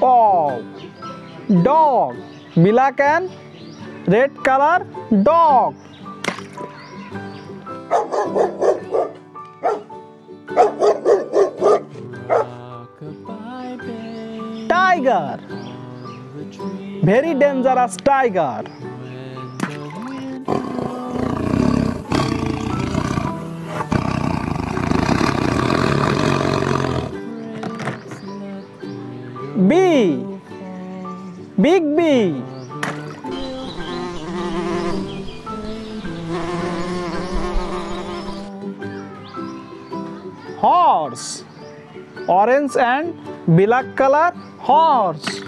Wow. Dog. Black and red color dog. Tiger. Very dangerous tiger. Bee. Big bee. Horse. Orange and black color horse.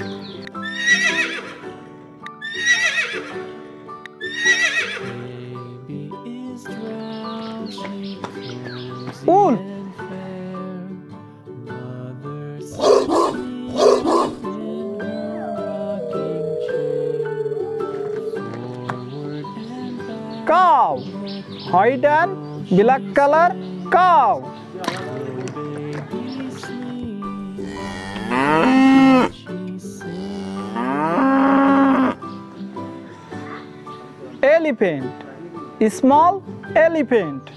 baby Cow. White and black color cow. Elephant. Small elephant.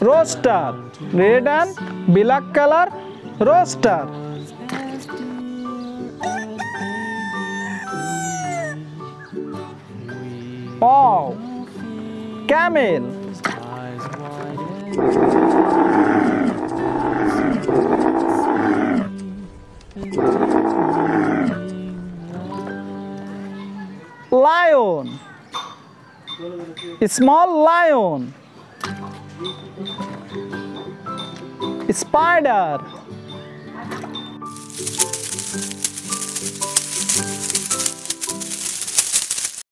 Rooster. Red and black color baby. Wow. Camel. Lion. Small lion. Spider.